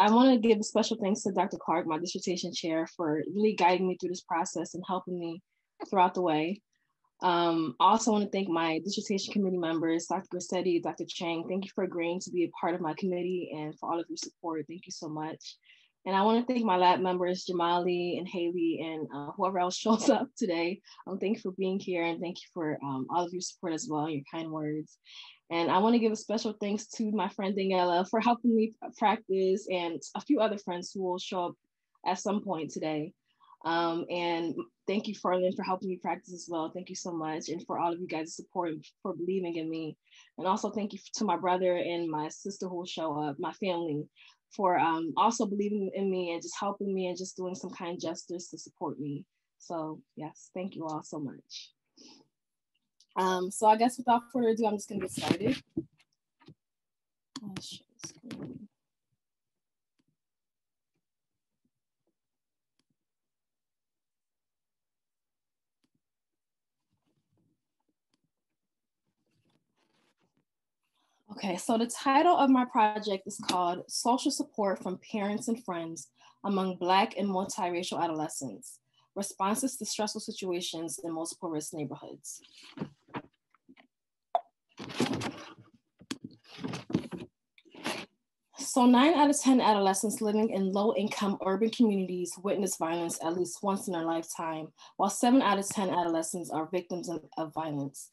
I want to give special thanks to Dr. Clark, my dissertation chair, for really guiding me through this process and helping me throughout the way. Um, I also want to thank my dissertation committee members, Dr. Grissetti, Dr. Chang. Thank you for agreeing to be a part of my committee and for all of your support. Thank you so much. And I want to thank my lab members, Jamali and Haley, and uh, whoever else shows up today. Um, thank you for being here and thank you for um, all of your support as well, your kind words. And I want to give a special thanks to my friend Daniela for helping me practice and a few other friends who will show up at some point today. Um, and thank you, Farlin, for helping me practice as well. Thank you so much. And for all of you guys' support for believing in me. And also thank you to my brother and my sister who will show up, my family, for um, also believing in me and just helping me and just doing some kind justice to support me. So yes, thank you all so much. Um, so I guess without further ado, I'm just gonna get started. Okay, so the title of my project is called Social Support from Parents and Friends Among Black and Multiracial Adolescents, Responses to Stressful Situations in Multiple Risk Neighborhoods. So nine out of 10 adolescents living in low income urban communities witness violence at least once in their lifetime, while seven out of 10 adolescents are victims of, of violence.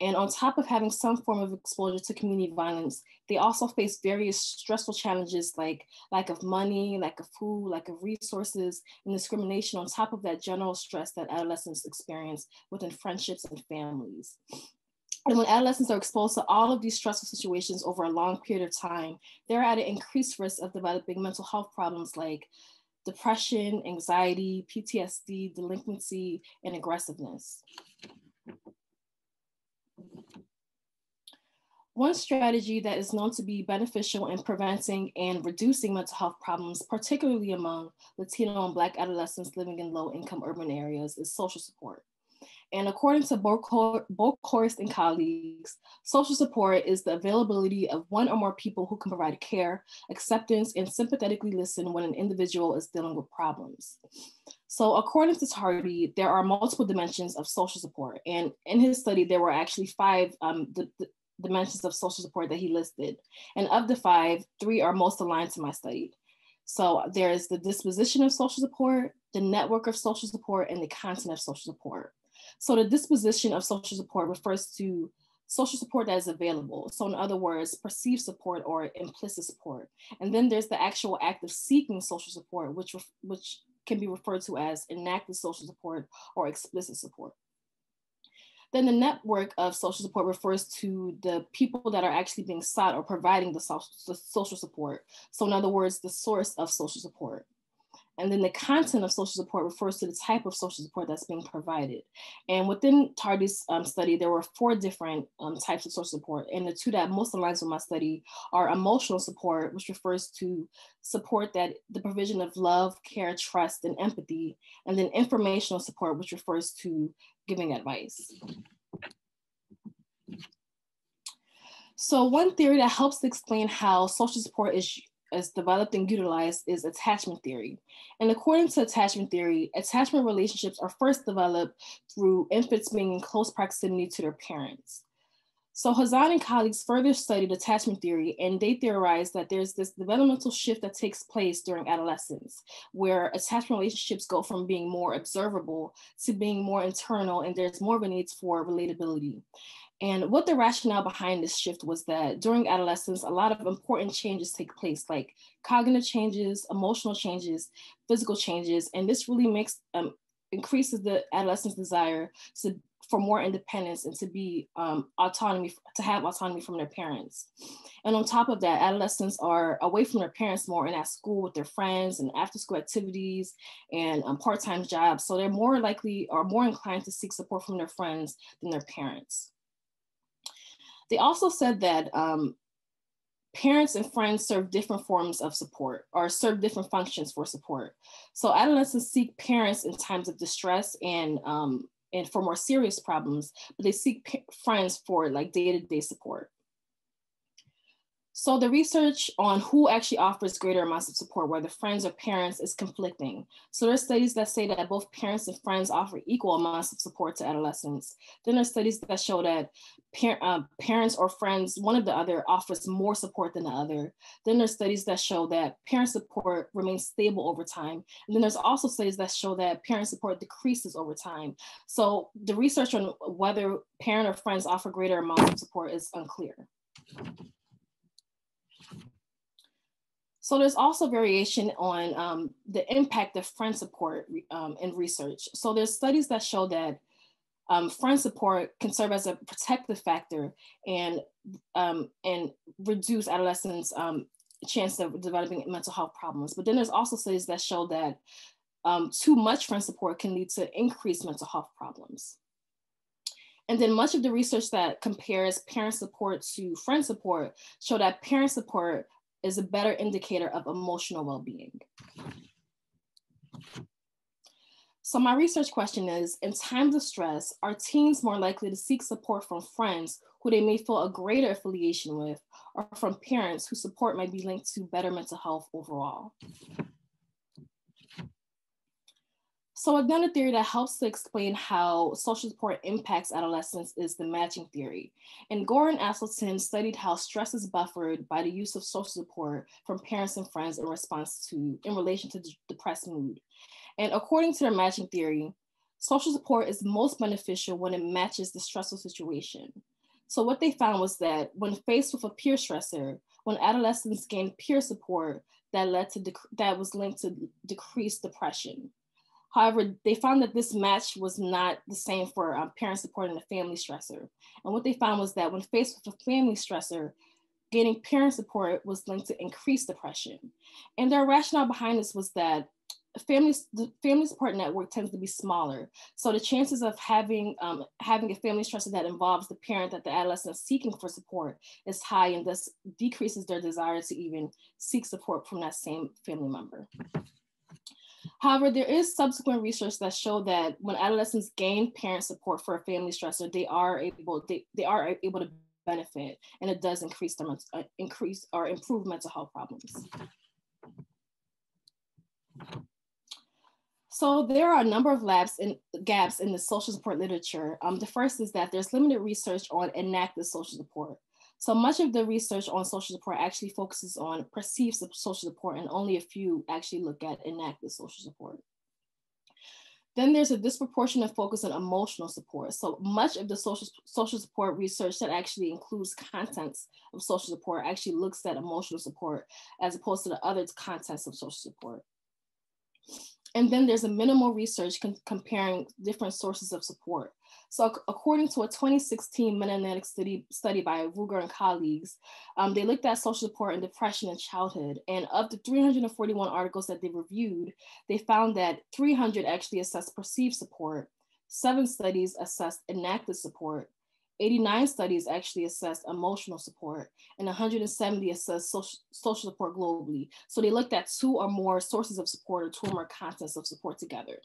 And on top of having some form of exposure to community violence, they also face various stressful challenges like lack of money, lack of food, lack of resources, and discrimination on top of that general stress that adolescents experience within friendships and families. And when adolescents are exposed to all of these stressful situations over a long period of time, they're at an increased risk of developing mental health problems like depression, anxiety, PTSD, delinquency, and aggressiveness. One strategy that is known to be beneficial in preventing and reducing mental health problems, particularly among Latino and Black adolescents living in low income urban areas, is social support. And according to Bokhorst and colleagues, social support is the availability of one or more people who can provide care, acceptance, and sympathetically listen when an individual is dealing with problems. So according to Tardy, there are multiple dimensions of social support. And in his study, there were actually five um, the, the dimensions of social support that he listed. And of the five, three are most aligned to my study. So there's the disposition of social support, the network of social support, and the content of social support. So the disposition of social support refers to social support that is available. So in other words, perceived support or implicit support. And then there's the actual act of seeking social support, which, which can be referred to as enacted social support or explicit support. Then the network of social support refers to the people that are actually being sought or providing the social support. So in other words, the source of social support. And then the content of social support refers to the type of social support that's being provided. And within Tardy's um, study, there were four different um, types of social support. And the two that most aligns with my study are emotional support, which refers to support that the provision of love, care, trust, and empathy. And then informational support, which refers to giving advice. So one theory that helps explain how social support is is developed and utilized is attachment theory. And according to attachment theory, attachment relationships are first developed through infants being in close proximity to their parents. So Hazan and colleagues further studied attachment theory and they theorized that there's this developmental shift that takes place during adolescence where attachment relationships go from being more observable to being more internal and there's more of a need for relatability. And what the rationale behind this shift was that during adolescence, a lot of important changes take place, like cognitive changes, emotional changes, physical changes, and this really makes um, increases the adolescent's desire to, for more independence and to be um, autonomy, to have autonomy from their parents. And on top of that, adolescents are away from their parents more and at school with their friends and after school activities and um, part-time jobs. So they're more likely or more inclined to seek support from their friends than their parents. They also said that um, parents and friends serve different forms of support or serve different functions for support. So adolescents seek parents in times of distress and um, and for more serious problems, but they seek friends for like day-to-day support. So the research on who actually offers greater amounts of support, whether friends or parents, is conflicting. So there's studies that say that both parents and friends offer equal amounts of support to adolescents. Then there's studies that show that par- uh, parents or friends, one of the other, offers more support than the other. Then there's studies that show that parent support remains stable over time. And then there's also studies that show that parent support decreases over time. So the research on whether parent or friends offer greater amounts of support is unclear. So there's also variation on um, the impact of friend support um, in research. So there's studies that show that um, friend support can serve as a protective factor and um, and reduce adolescents' um, chance of developing mental health problems. But then there's also studies that show that um, too much friend support can lead to increased mental health problems. And then much of the research that compares parent support to friend support show that parent support is a better indicator of emotional well-being. So my research question is, in times of stress, are teens more likely to seek support from friends who they may feel a greater affiliation with, or from parents whose support might be linked to better mental health overall? So another theory that helps to explain how social support impacts adolescence is the matching theory. And Gore and Aseltine studied how stress is buffered by the use of social support from parents and friends in response to, in relation to the depressed mood. And according to their matching theory, social support is most beneficial when it matches the stressful situation. So what they found was that when faced with a peer stressor, when adolescents gained peer support, that led to dec- that was linked to decreased depression. However, they found that this match was not the same for um, parent support and a family stressor. And what they found was that when faced with a family stressor, getting parent support was linked to increased depression. And their rationale behind this was that family the family support network tends to be smaller so the chances of having um, having a family stressor that involves the parent that the adolescent is seeking for support is high and thus decreases their desire to even seek support from that same family member However, there is subsequent research that show that when adolescents gain parent support for a family stressor, they are able they, they are able to benefit, and it does increase them uh, increase or improve mental health problems. So there are a number of labs and gaps in the social support literature. Um, the first is that there's limited research on enacted social support. So much of the research on social support actually focuses on perceived social support and only a few actually look at enacted social support. Then there's a disproportionate focus on emotional support. So much of the social, social support research that actually includes contents of social support actually looks at emotional support as opposed to the other contents of social support. And then there's a minimal research comparing different sources of support. So according to a 2016 meta-analytic study, study by Rueger and colleagues, um, they looked at social support and depression in childhood. And of the 341 articles that they reviewed, they found that 300 actually assessed perceived support, seven studies assessed enacted support, 89 studies actually assessed emotional support, and 170 assessed social, social support globally. So they looked at two or more sources of support or two or more contents of support together.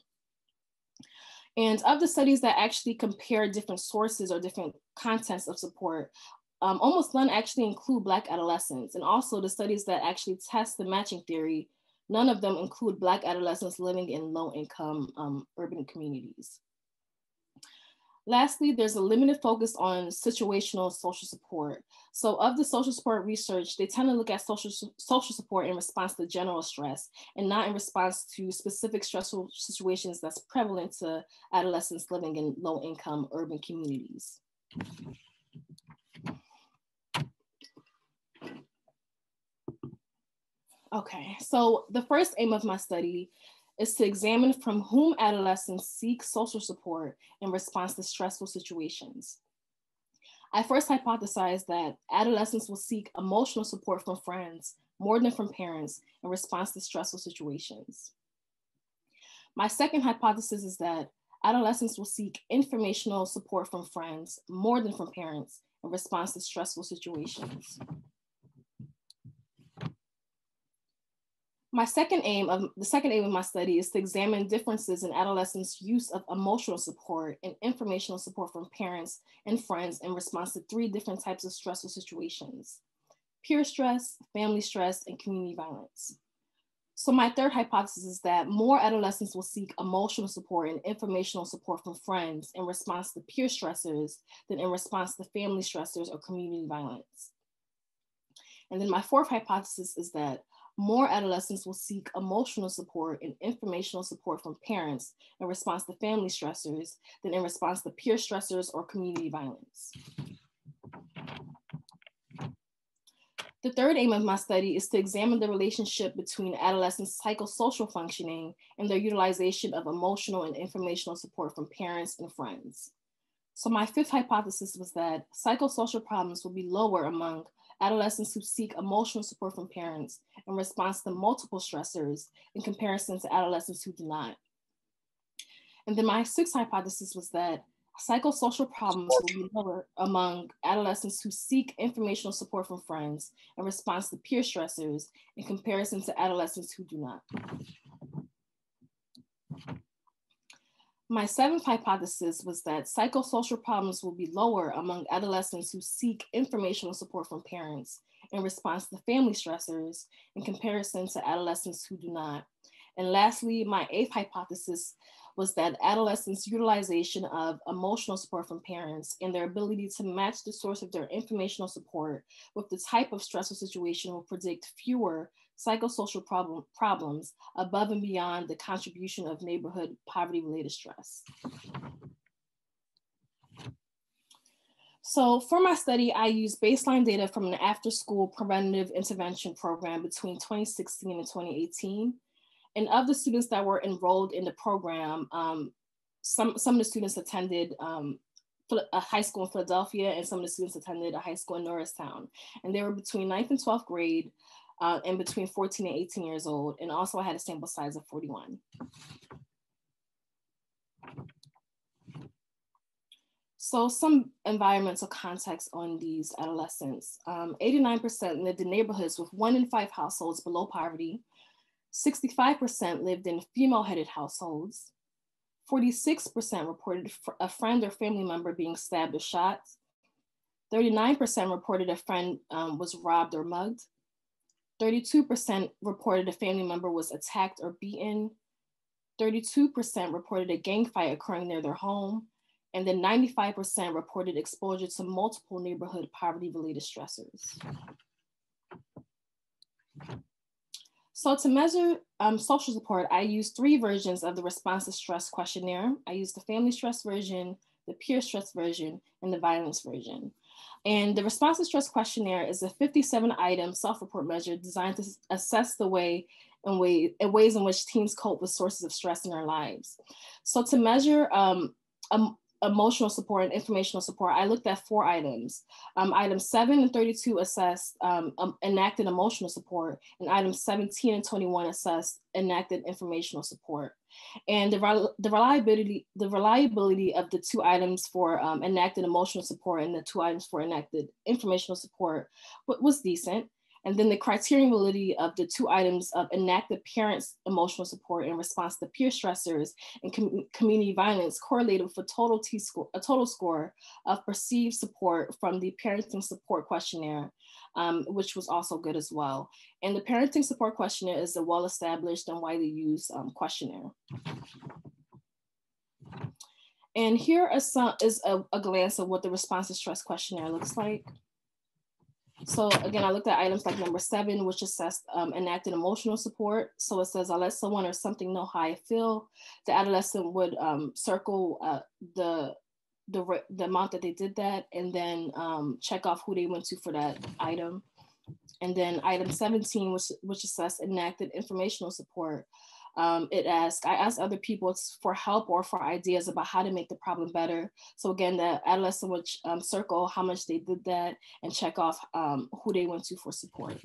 And of the studies that actually compare different sources or different contents of support, um, almost none actually include Black adolescents. And also the studies that actually test the matching theory, none of them include Black adolescents living in low income um, urban communities. Lastly, there's a limited focus on situational social support. So of the social support research, they tend to look at social, social support in response to general stress and not in response to specific stressful situations that's prevalent to adolescents living in low income urban communities. Okay, so the first aim of my study is to examine from whom adolescents seek social support in response to stressful situations. I first hypothesized that adolescents will seek emotional support from friends more than from parents in response to stressful situations. My second hypothesis is that adolescents will seek informational support from friends more than from parents in response to stressful situations. My second aim of the second aim of my study is to examine differences in adolescents' use of emotional support and informational support from parents and friends in response to three different types of stressful situations. peer stress, family stress, and community violence. So my third hypothesis is that more adolescents will seek emotional support and informational support from friends in response to peer stressors than in response to family stressors or community violence. And then my fourth hypothesis is that more adolescents will seek emotional support and informational support from parents in response to family stressors than in response to peer stressors or community violence. The third aim of my study is to examine the relationship between adolescents' psychosocial functioning and their utilization of emotional and informational support from parents and friends. So my fifth hypothesis was that psychosocial problems will be lower among adolescents who seek emotional support from parents in response to multiple stressors in comparison to adolescents who do not. And then my sixth hypothesis was that Psychosocial problems will be lower among adolescents who seek informational support from friends in response to peer stressors in comparison to adolescents who do not. My seventh hypothesis was that psychosocial problems will be lower among adolescents who seek informational support from parents in response to family stressors in comparison to adolescents who do not. And lastly, my eighth hypothesis was that adolescents' utilization of emotional support from parents and their ability to match the source of their informational support with the type of stressful situation will predict fewer psychosocial problem, problems above and beyond the contribution of neighborhood poverty related stress. So for my study, I used baseline data from an after school preventative intervention program between 2016 and 2018 and of the students that were enrolled in the program, um, some, some of the students attended um, a high school in Philadelphia and some of the students attended a high school in Norristown. And they were between ninth and 12th grade uh, and between 14 and 18 years old. And also I had a sample size of 41. So some environmental context on these adolescents. 89% um, lived in neighborhoods with one in five households below poverty, 65% lived in female headed households. 46% reported a friend or family member being stabbed or shot. 39% reported a friend um, was robbed or mugged. 32% reported a family member was attacked or beaten. 32% reported a gang fight occurring near their home. And then 95% reported exposure to multiple neighborhood poverty related stressors. So to measure um, social support, I used three versions of the response to stress questionnaire. I used the family stress version, the peer stress version, and the violence version. And the response to stress questionnaire is a 57 item self-report measure designed to assess the way and way, ways in which teens cope with sources of stress in their lives. So to measure um, um, emotional support and informational support, I looked at four items. Um, item seven and 32 assessed um, um, enacted emotional support, and item 17 and 21 assessed enacted informational support. And the, the reliability the reliability of the two items for um, enacted emotional support and the two items for enacted informational support was decent. And then the criterion validity of the two items of enacted parents' emotional support in response to peer stressors and com community violence correlated with a total T score, a total score of perceived support from the parenting support questionnaire, um, which was also good as well. And the parenting support questionnaire is a well-established and widely used um, questionnaire. And here is, some, is a, a glance of what the response to stress questionnaire looks like. So again, I looked at items like number seven, which assessed um, enacted emotional support. So it says, I let someone or something know how I feel. The adolescent would um, circle uh, the, the, the amount that they did that and then um, check off who they went to for that item. And then item 17, which, which assessed enacted informational support um, it asked, I asked other people for help or for ideas about how to make the problem better. So again, the adolescent would um, circle how much they did that and check off um, who they went to for support.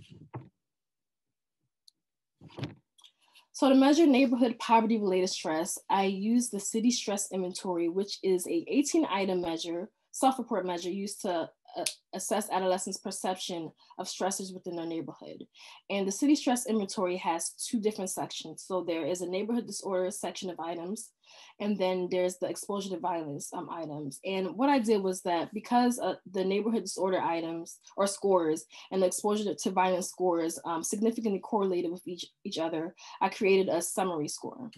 So to measure neighborhood poverty related stress, I use the city stress inventory, which is a 18 item measure, self-report measure used to uh, assess adolescents' perception of stressors within their neighborhood. And the city stress inventory has two different sections. So there is a neighborhood disorder section of items, and then there's the exposure to violence um, items. And what I did was that because uh, the neighborhood disorder items or scores and the exposure to violence scores um, significantly correlated with each, each other, I created a summary score,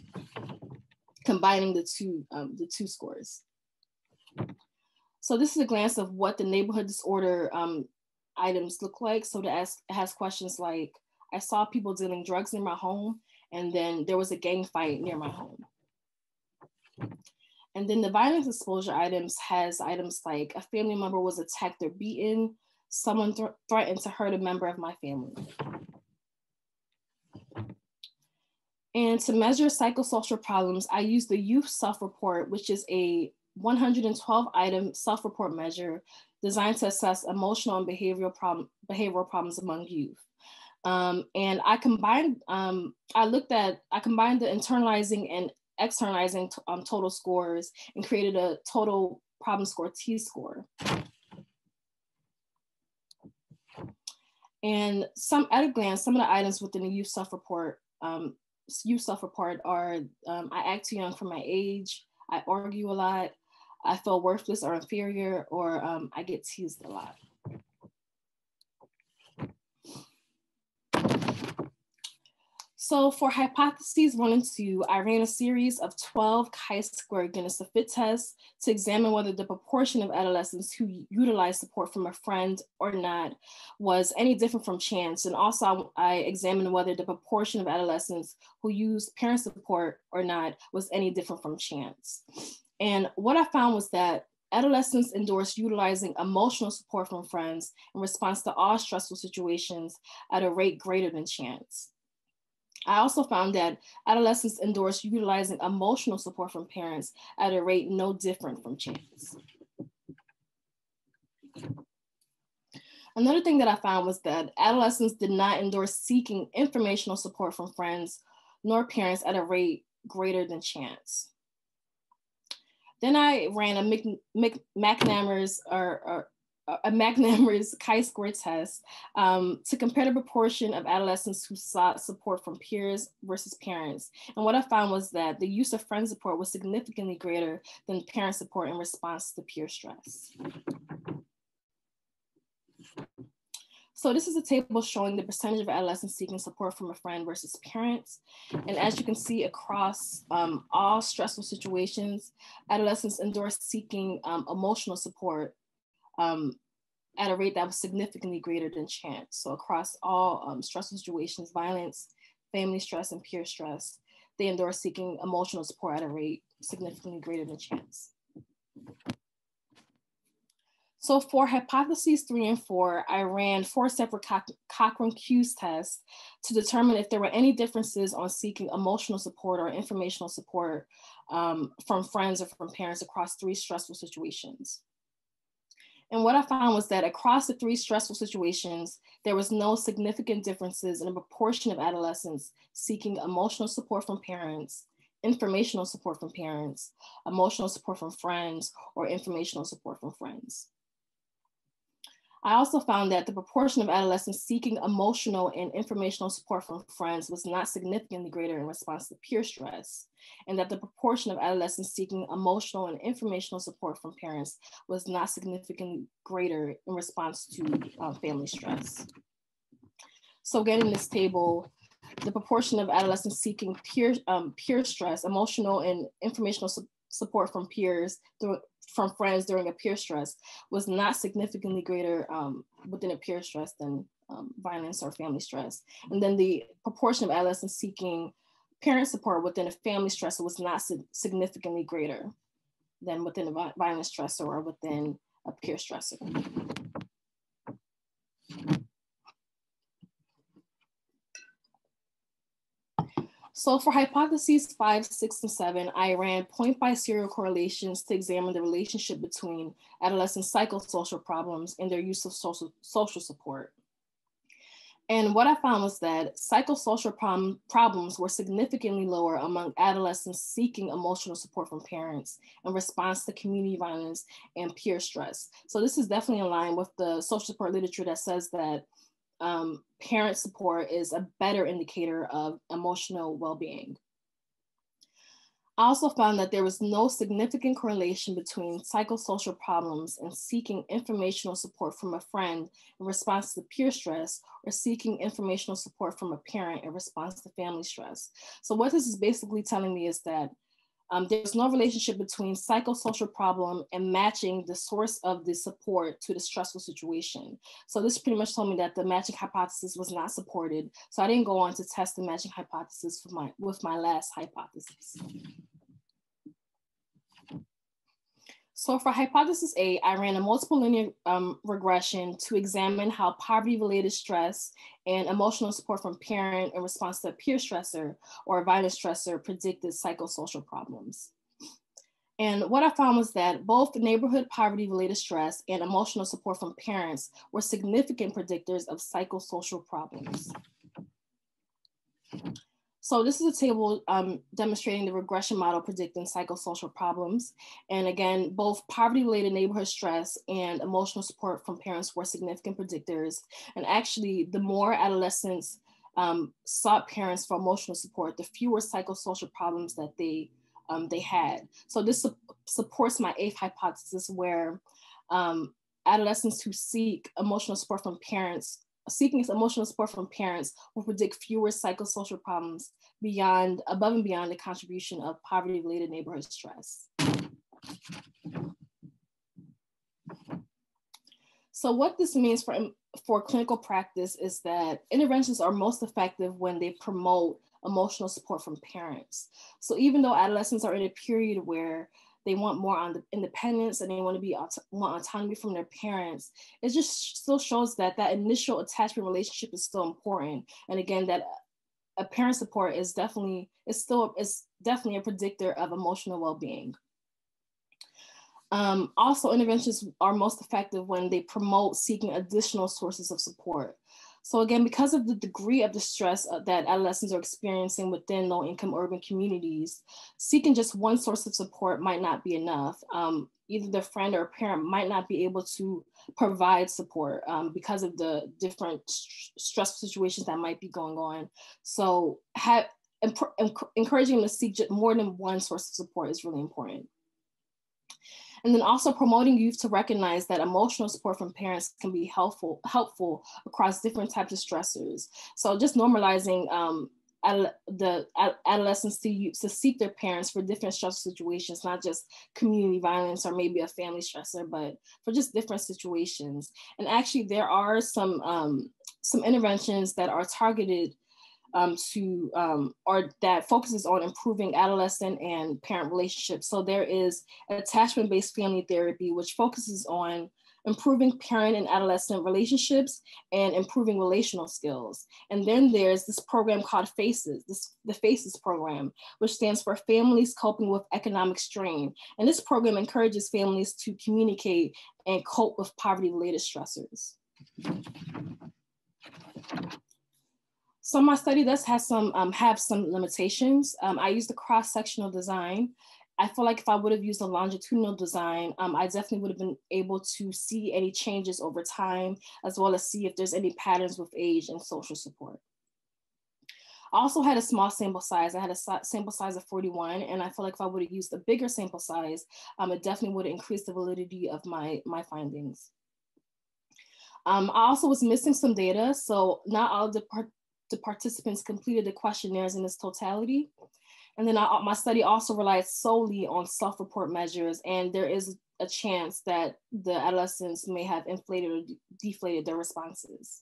combining the two, um, the two scores. So this is a glance of what the neighborhood disorder um, items look like. So to ask, it has questions like, I saw people dealing drugs near my home, and then there was a gang fight near my home. And then the violence exposure items has items like a family member was attacked or beaten, someone th threatened to hurt a member of my family. And to measure psychosocial problems, I use the youth self-report, which is a 112 item self-report measure designed to assess emotional and behavioral problem behavioral problems among youth. Um, and I combined, um, I looked at, I combined the internalizing and externalizing um, total scores and created a total problem score T score. And some at a glance, some of the items within the youth self-report, um, youth self-report are, um, I act too young for my age, I argue a lot, I feel worthless or inferior, or um, I get teased a lot. So for hypotheses one and two, I ran a series of 12 chi-square Goodness of Fit tests to examine whether the proportion of adolescents who utilized support from a friend or not was any different from chance. And also I examined whether the proportion of adolescents who used parent support or not was any different from chance. And what I found was that adolescents endorsed utilizing emotional support from friends in response to all stressful situations at a rate greater than chance. I also found that adolescents endorsed utilizing emotional support from parents at a rate no different from chance. Another thing that I found was that adolescents did not endorse seeking informational support from friends nor parents at a rate greater than chance. Then I ran a Mc, Mc, McNemar's or, or a McNemar's chi-square test um, to compare the proportion of adolescents who sought support from peers versus parents. And what I found was that the use of friend support was significantly greater than parent support in response to peer stress. So this is a table showing the percentage of adolescents seeking support from a friend versus parents. And as you can see across um, all stressful situations, adolescents endorse seeking um, emotional support um, at a rate that was significantly greater than chance. So across all um, stressful situations, violence, family stress, and peer stress, they endorse seeking emotional support at a rate significantly greater than chance. So for hypotheses three and four, I ran four separate Cochran's Q tests to determine if there were any differences on seeking emotional support or informational support um, from friends or from parents across three stressful situations. And what I found was that across the three stressful situations, there was no significant differences in the proportion of adolescents seeking emotional support from parents, informational support from parents, emotional support from friends, or informational support from friends. I also found that the proportion of adolescents seeking emotional and informational support from friends was not significantly greater in response to peer stress, and that the proportion of adolescents seeking emotional and informational support from parents was not significantly greater in response to uh, family stress. So again, in this table, the proportion of adolescents seeking peer, um, peer stress, emotional and informational su support from peers through, from friends during a peer stress was not significantly greater um, within a peer stress than um, violence or family stress. And then the proportion of adolescents seeking parent support within a family stressor was not significantly greater than within a violent stressor or within a peer stressor. So for hypotheses five, six, and seven, I ran point-biserial correlations to examine the relationship between adolescent psychosocial problems and their use of social, social support. And what I found was that psychosocial problem, problems were significantly lower among adolescents seeking emotional support from parents in response to community violence and peer stress. So this is definitely in line with the social support literature that says that um, parent support is a better indicator of emotional well-being. I also found that there was no significant correlation between psychosocial problems and seeking informational support from a friend in response to peer stress or seeking informational support from a parent in response to family stress. So what this is basically telling me is that um, there's no relationship between psychosocial problem and matching the source of the support to the stressful situation. So this pretty much told me that the matching hypothesis was not supported. So I didn't go on to test the matching hypothesis for my, with my last hypothesis. So for hypothesis A, I ran a multiple linear um, regression to examine how poverty-related stress and emotional support from parent in response to a peer stressor or violent stressor predicted psychosocial problems. And what I found was that both neighborhood poverty-related stress and emotional support from parents were significant predictors of psychosocial problems. So this is a table um, demonstrating the regression model predicting psychosocial problems. And again, both poverty-related neighborhood stress and emotional support from parents were significant predictors. And actually, the more adolescents um, sought parents for emotional support, the fewer psychosocial problems that they um, they had. So this su supports my eighth hypothesis where um, adolescents who seek emotional support from parents seeking emotional support from parents will predict fewer psychosocial problems beyond, above and beyond the contribution of poverty-related neighborhood stress. So what this means for, um, for clinical practice is that interventions are most effective when they promote emotional support from parents. So even though adolescents are in a period where they want more on the independence and they want to be want autonomy from their parents. It just still shows that that initial attachment relationship is still important. And again that a parent support is definitely is still is definitely a predictor of emotional well-being. Um, also interventions are most effective when they promote seeking additional sources of support so again, because of the degree of the stress uh, that adolescents are experiencing within low income urban communities, seeking just one source of support might not be enough. Um, either the friend or parent might not be able to provide support um, because of the different st stressful situations that might be going on. So have, encouraging them to seek more than one source of support is really important. And then also promoting youth to recognize that emotional support from parents can be helpful, helpful across different types of stressors. So just normalizing um, the adolescents to, to seek their parents for different stressful situations, not just community violence or maybe a family stressor, but for just different situations. And actually there are some, um, some interventions that are targeted um, to um, or that focuses on improving adolescent and parent relationships. So there is attachment-based family therapy, which focuses on improving parent and adolescent relationships and improving relational skills. And then there's this program called FACES, this, the FACES program, which stands for Families Coping with Economic Strain. And this program encourages families to communicate and cope with poverty-related stressors. So my study does have some um, have some limitations. Um, I used a cross-sectional design. I feel like if I would have used a longitudinal design, um, I definitely would have been able to see any changes over time, as well as see if there's any patterns with age and social support. I also had a small sample size. I had a sample size of 41, and I feel like if I would have used a bigger sample size, um, it definitely would have increased the validity of my, my findings. Um, I also was missing some data, so not all the the participants completed the questionnaires in its totality. And then I, my study also relied solely on self-report measures, and there is a chance that the adolescents may have inflated or de deflated their responses.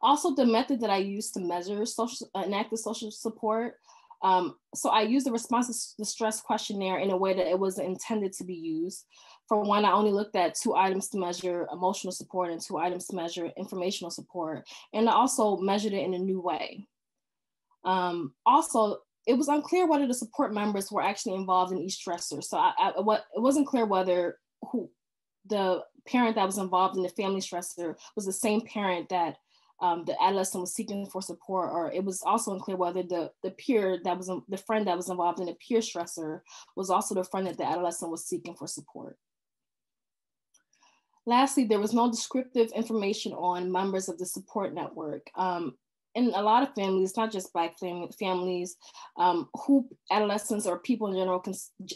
Also, the method that I used to measure social, enacted social support um, so I used the response to the stress questionnaire in a way that it was intended to be used. For one, I only looked at two items to measure emotional support and two items to measure informational support. And I also measured it in a new way. Um, also, it was unclear whether the support members were actually involved in each stressor. So I, I, what, it wasn't clear whether who the parent that was involved in the family stressor was the same parent that um, the adolescent was seeking for support, or it was also unclear whether the, the peer that was the friend that was involved in the peer stressor was also the friend that the adolescent was seeking for support. Lastly, there was no descriptive information on members of the support network. Um, in a lot of families, not just Black fam- families, um, who adolescents or people in general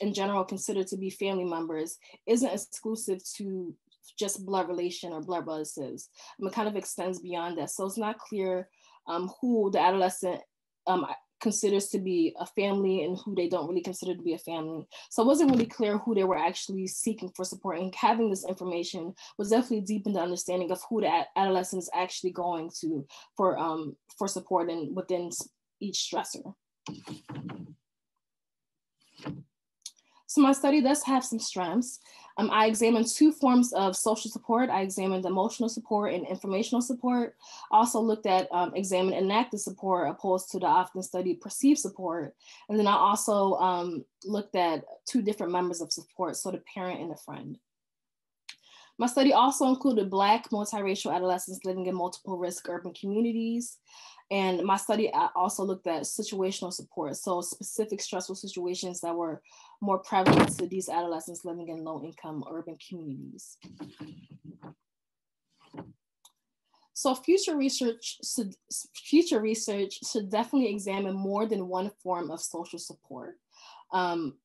in general consider to be family members isn't exclusive to just blood relation or blood relatives. I mean, it kind of extends beyond that. So it's not clear um, who the adolescent um, considers to be a family and who they don't really consider to be a family. So it wasn't really clear who they were actually seeking for support. And having this information was definitely deepened the understanding of who the adolescent is actually going to for um, for support and within each stressor. So my study does have some strengths. Um, I examined two forms of social support. I examined emotional support and informational support. Also looked at um, examined enacted support opposed to the often studied perceived support. And then I also um, looked at two different members of support, so the parent and the friend. My study also included Black multiracial adolescents living in multiple risk urban communities. And my study also looked at situational support, so specific stressful situations that were more prevalent to these adolescents living in low income urban communities. So future research should, future research should definitely examine more than one form of social support. Um,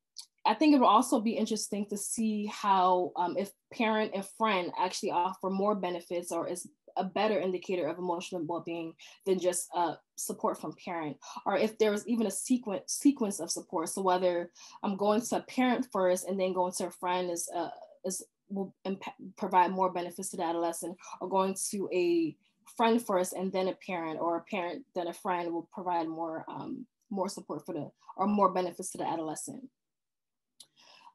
I think it will also be interesting to see how um, if parent and friend actually offer more benefits or is a better indicator of emotional well-being than just uh, support from parent or if there was even a sequence sequence of support. So whether i'm going to a parent first and then going to a friend is uh, is will imp- provide more benefits to the adolescent or going to a friend first and then a parent or a parent then a friend will provide more um, more support for the or more benefits to the adolescent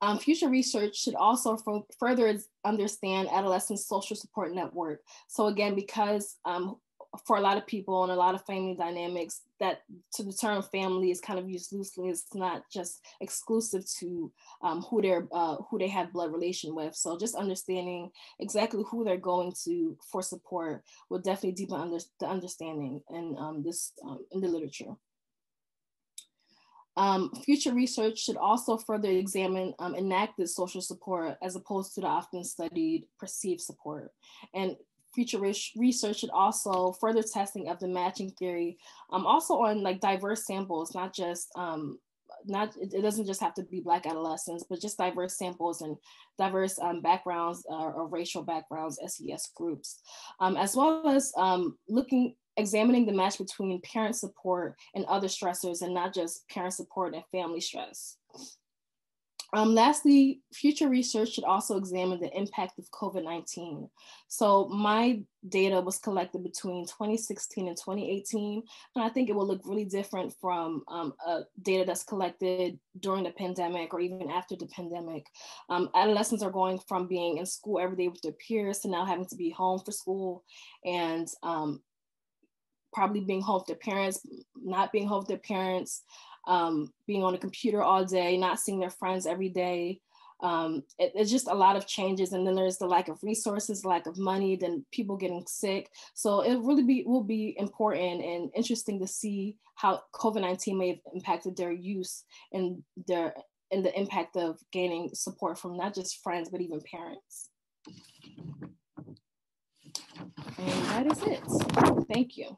um, future research should also further understand adolescent social support network. So again, because um, for a lot of people and a lot of family dynamics, that to the term family is kind of used loosely. It's not just exclusive to um, who they're uh, who they have blood relation with. So just understanding exactly who they're going to for support will definitely deepen under, the understanding in um, this um, in the literature. Um, future research should also further examine um, enacted social support as opposed to the often studied perceived support. And future research should also further testing of the matching theory, um, also on like diverse samples, not just um, not it doesn't just have to be black adolescents but just diverse samples and diverse um, backgrounds uh, or racial backgrounds ses groups um, as well as um, looking examining the match between parent support and other stressors and not just parent support and family stress. Um, lastly, future research should also examine the impact of COVID-19. So my data was collected between 2016 and 2018, and I think it will look really different from um, uh, data that's collected during the pandemic or even after the pandemic. Um, adolescents are going from being in school every day with their peers to now having to be home for school, and um, probably being home with their parents, not being home with their parents, um, being on a computer all day, not seeing their friends every day. Um, it, it's just a lot of changes. And then there's the lack of resources, lack of money, then people getting sick. So it really be will be important and interesting to see how COVID-19 may have impacted their use and their and the impact of gaining support from not just friends, but even parents. And that is it. Thank you.